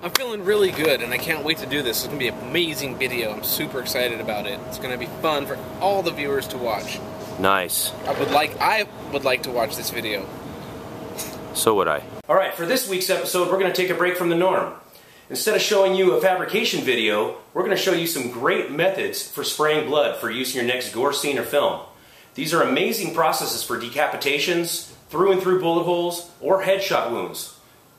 I'm feeling really good and I can't wait to do this. It's going to be an amazing video. I'm super excited about it. It's going to be fun for all the viewers to watch. Nice. I would like I would like to watch this video. So would I. All right, for this week's episode, we're going to take a break from the norm. Instead of showing you a fabrication video, we're going to show you some great methods for spraying blood for use in your next gore scene or film. These are amazing processes for decapitations, through and through bullet holes, or headshot wounds.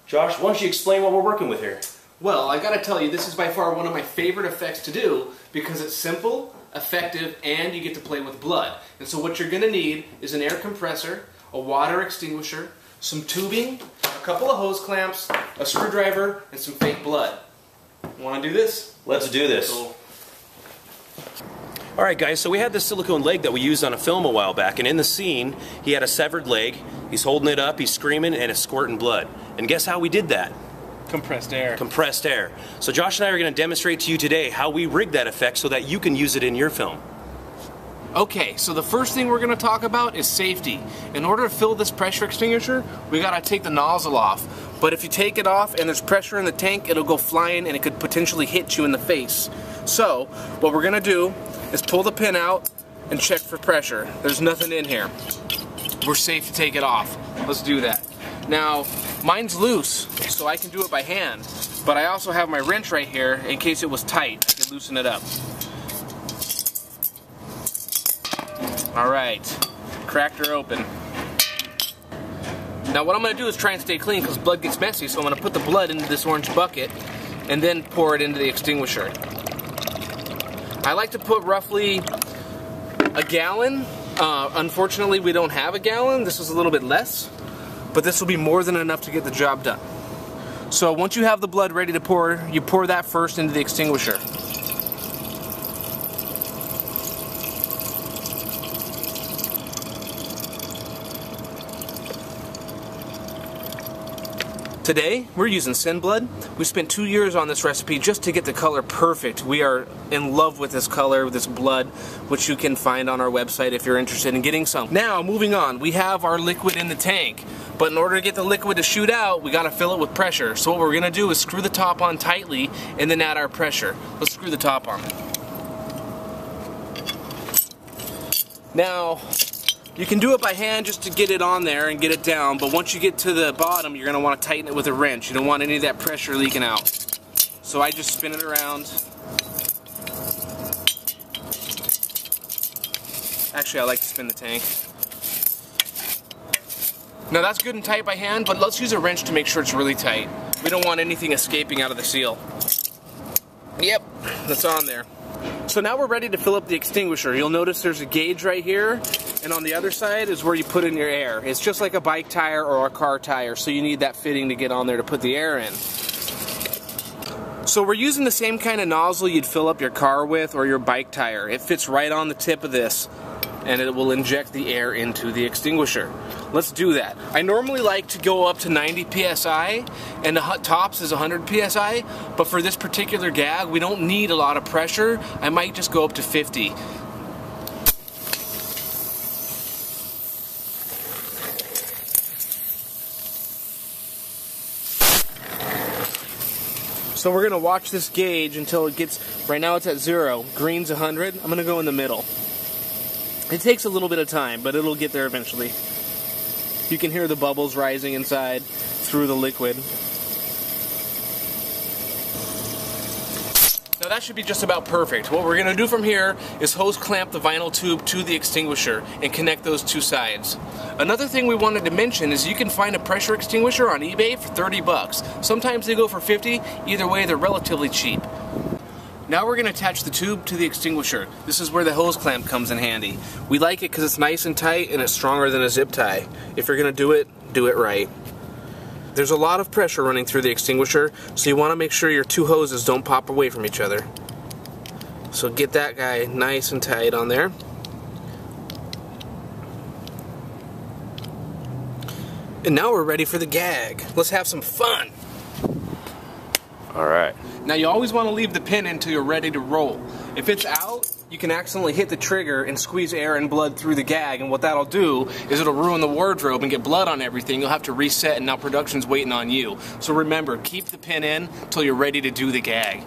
Josh, why don't you explain what we're working with here? Well, I gotta tell you, this is by far one of my favorite effects to do because it's simple, effective, and you get to play with blood. And so what you're gonna need is an air compressor, a water extinguisher, some tubing, a couple of hose clamps, a screwdriver, and some fake blood. Wanna do this? Let's do this. Cool. All right, guys, so we had this silicone leg that we used on a film a while back, and in the scene, he had a severed leg, he's holding it up, he's screaming, and it's squirting blood. And guess how we did that? Compressed air. Compressed air. So Josh and I are going to demonstrate to you today how we rig that effect so that you can use it in your film. Okay, so the first thing we're going to talk about is safety. In order to fill this pressure extinguisher, we got to take the nozzle off. But if you take it off and there's pressure in the tank, it'll go flying and it could potentially hit you in the face. So, what we're going to do is pull the pin out and check for pressure. There's nothing in here. We're safe to take it off. Let's do that. Now, mine's loose, so I can do it by hand. But I also have my wrench right here in case it was tight. I can loosen it up. Alright, cracked her open. Now what I'm going to do is try and stay clean because blood gets messy, so I'm going to put the blood into this orange bucket and then pour it into the extinguisher. I like to put roughly a gallon. Uh, unfortunately, we don't have a gallon. This is a little bit less, but this will be more than enough to get the job done. So once you have the blood ready to pour, you pour that first into the extinguisher. Today, we're using Synblood. We spent two years on this recipe just to get the color perfect. We are in love with this color, this blood, which you can find on our website if you're interested in getting some. Now, moving on, we have our liquid in the tank. But in order to get the liquid to shoot out, we gotta fill it with pressure. So what we're gonna do is screw the top on tightly and then add our pressure. Let's screw the top on. Now, you can do it by hand just to get it on there and get it down, but once you get to the bottom, you're going to want to tighten it with a wrench. You don't want any of that pressure leaking out. So I just spin it around. Actually, I like to spin the tank. Now that's good and tight by hand, but let's use a wrench to make sure it's really tight. We don't want anything escaping out of the seal. Yep, that's on there. So now we're ready to fill up the extinguisher. You'll notice there's a gauge right here, and on the other side is where you put in your air. It's just like a bike tire or a car tire, so you need that fitting to get on there to put the air in. So we're using the same kind of nozzle you'd fill up your car with or your bike tire. It fits right on the tip of this and it will inject the air into the extinguisher. Let's do that. I normally like to go up to 90 psi and the tops is 100 psi, but for this particular gag, we don't need a lot of pressure. I might just go up to 50. So we're gonna watch this gauge until it gets, right now it's at zero, green's 100, I'm gonna go in the middle. It takes a little bit of time, but it'll get there eventually. You can hear the bubbles rising inside through the liquid. Now that should be just about perfect. What we're going to do from here is hose clamp the vinyl tube to the extinguisher and connect those two sides. Another thing we wanted to mention is you can find a pressure extinguisher on eBay for 30 bucks. Sometimes they go for 50, either way they're relatively cheap. Now we're going to attach the tube to the extinguisher. This is where the hose clamp comes in handy. We like it because it's nice and tight and it's stronger than a zip tie. If you're going to do it, do it right. There's a lot of pressure running through the extinguisher, so you want to make sure your two hoses don't pop away from each other. So get that guy nice and tight on there. And now we're ready for the gag. Let's have some fun. All right. Now you always want to leave the pin until you're ready to roll. If it's out, you can accidentally hit the trigger and squeeze air and blood through the gag, and what that'll do is it'll ruin the wardrobe and get blood on everything. You'll have to reset, and now production's waiting on you. So remember, keep the pin in until you're ready to do the gag.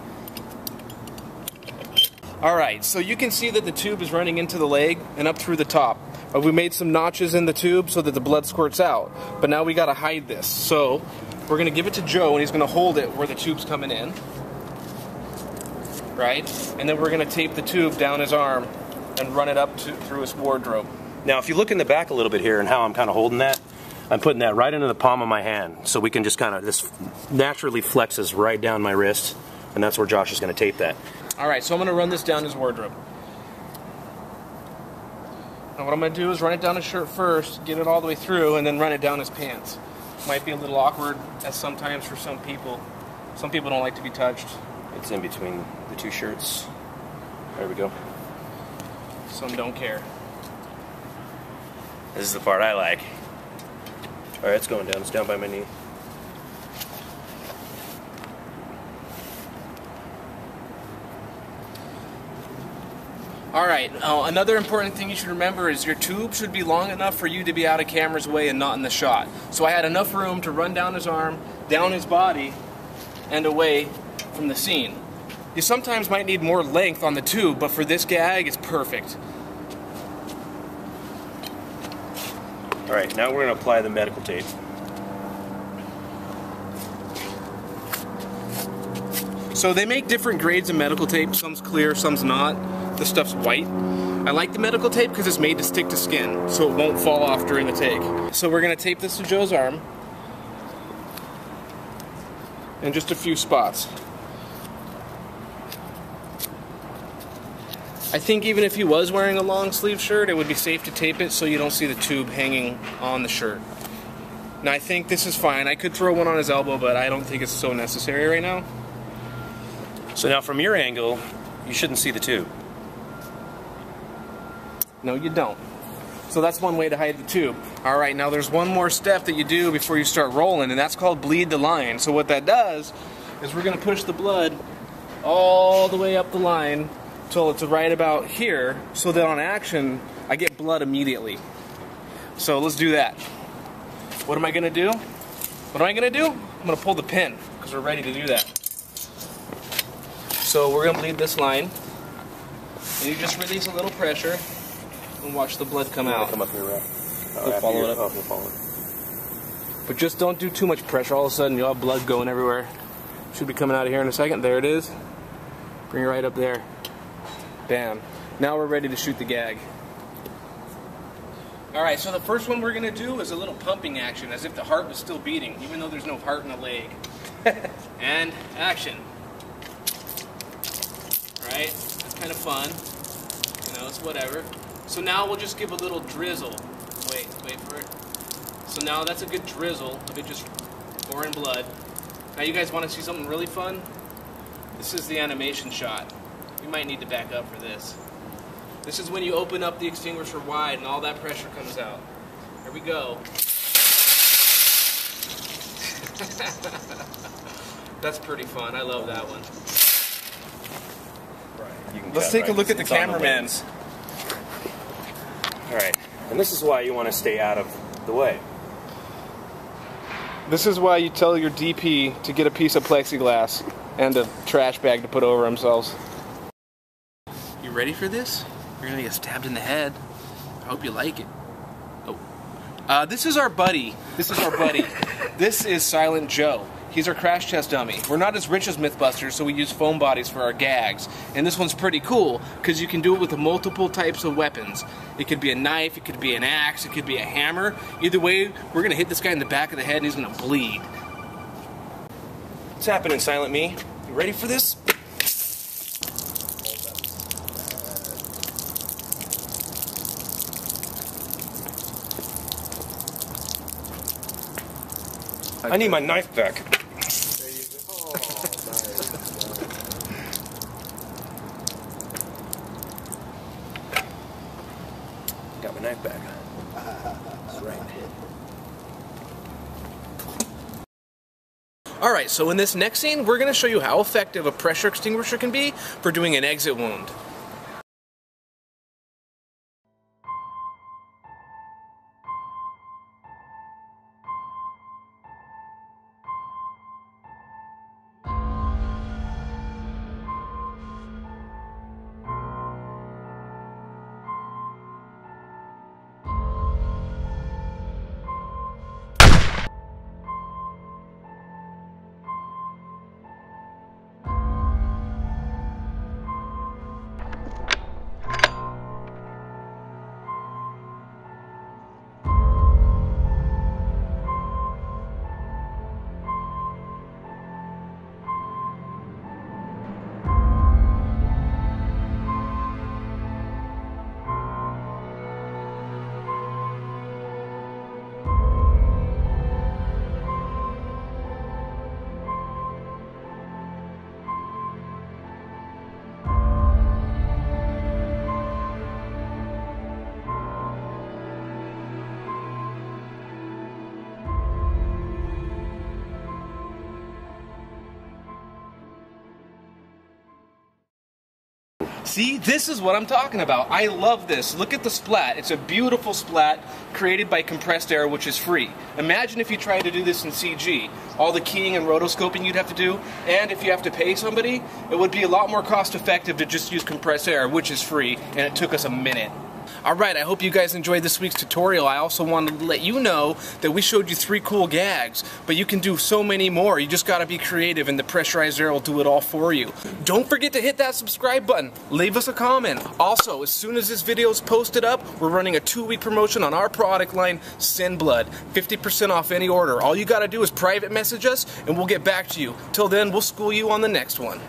Alright, so you can see that the tube is running into the leg and up through the top. Uh, we made some notches in the tube so that the blood squirts out, but now we gotta hide this. So we're gonna give it to Joe and he's gonna hold it where the tube's coming in. Right? And then we're gonna tape the tube down his arm and run it up to, through his wardrobe. Now, if you look in the back a little bit here and how I'm kind of holding that, I'm putting that right into the palm of my hand. So we can just kind of, this naturally flexes right down my wrist. And that's where Josh is going to tape that. All right, so I'm gonna run this down his wardrobe. Now what I'm gonna do is run it down his shirt first, get it all the way through, and then run it down his pants. Might be a little awkward, as sometimes for some people. Some people don't like to be touched. It's in between the two shirts. There we go. Some don't care. This is the part I like. All right, it's going down. It's down by my knee. All right. Uh, another important thing you should remember is your tube should be long enough for you to be out of camera's way and not in the shot. So I had enough room to run down his arm, down his body, and away from the scene. You sometimes might need more length on the tube, but for this gag, it's perfect. All right, now we're going to apply the medical tape. So they make different grades of medical tape. Some's clear, some's not. This stuff's white. I like the medical tape because it's made to stick to skin, so it won't fall off during the take. So we're gonna tape this to Joe's arm. In just a few spots. I think even if he was wearing a long sleeve shirt, it would be safe to tape it so you don't see the tube hanging on the shirt. Now I think this is fine. I could throw one on his elbow, but I don't think it's so necessary right now. So now from your angle, you shouldn't see the tube. No, you don't. So that's one way to hide the tube. All right, now there's one more step that you do before you start rolling, and that's called bleed the line. So what that does is we're gonna push the blood all the way up the line till it's right about here, so that on action, I get blood immediately. So let's do that. What am I gonna do? What am I gonna do? I'm gonna pull the pin, because we're ready to do that. So we're gonna bleed this line, and you just release a little pressure, and watch the blood come out. Come up here, right? We'll oh, follow it up. Oh, we'll follow it. But just don't do too much pressure. All of a sudden, you'll have blood going everywhere. Should be coming out of here in a second. There it is. Bring it right up there. Bam. Now we're ready to shoot the gag. All right, so the first one we're gonna do is a little pumping action, as if the heart was still beating, even though there's no heart in the leg. and action. All right, that's kind of fun. You know, it's whatever. So now we'll just give a little drizzle. Wait, wait for it. So now that's a good drizzle of it just pouring blood. Now you guys want to see something really fun? This is the animation shot. You might need to back up for this. This is when you open up the extinguisher wide and all that pressure comes out. Here we go. That's pretty fun. I love that one. You can Let's cut, take a look at the It's on cameraman. lens. All right, and this is why you want to stay out of the way. This is why you tell your DP to get a piece of plexiglass and a trash bag to put over themselves. Ready for this? You're gonna get stabbed in the head. I hope you like it. Oh. Uh, this is our buddy. This is our buddy. this is Silent Joe. He's our crash test dummy. We're not as rich as Mythbusters, so we use foam bodies for our gags. And this one's pretty cool because you can do it with multiple types of weapons. It could be a knife, it could be an axe, it could be a hammer. Either way, we're gonna hit this guy in the back of the head and he's gonna bleed. What's happening, Silent Me? You ready for this? I need my knife back. Got my knife back. That's right. Alright, so in this next scene, we're gonna show you how effective a pressure extinguisher can be for doing an exit wound. See, this is what I'm talking about. I love this. Look at the splat. It's a beautiful splat created by compressed air, which is free. Imagine if you tried to do this in CG. All the keying and rotoscoping you'd have to do, and if you have to pay somebody, it would be a lot more cost effective to just use compressed air, which is free, and it took us a minute. Alright, I hope you guys enjoyed this week's tutorial. I also wanted to let you know that we showed you three cool gags, but you can do so many more. You just gotta be creative and the pressurized air will do it all for you. Don't forget to hit that subscribe button. Leave us a comment. Also, as soon as this video is posted up, we're running a two-week promotion on our product line, Synblood. 50% off any order. All you gotta do is private message us and we'll get back to you. Till then, we'll school you on the next one.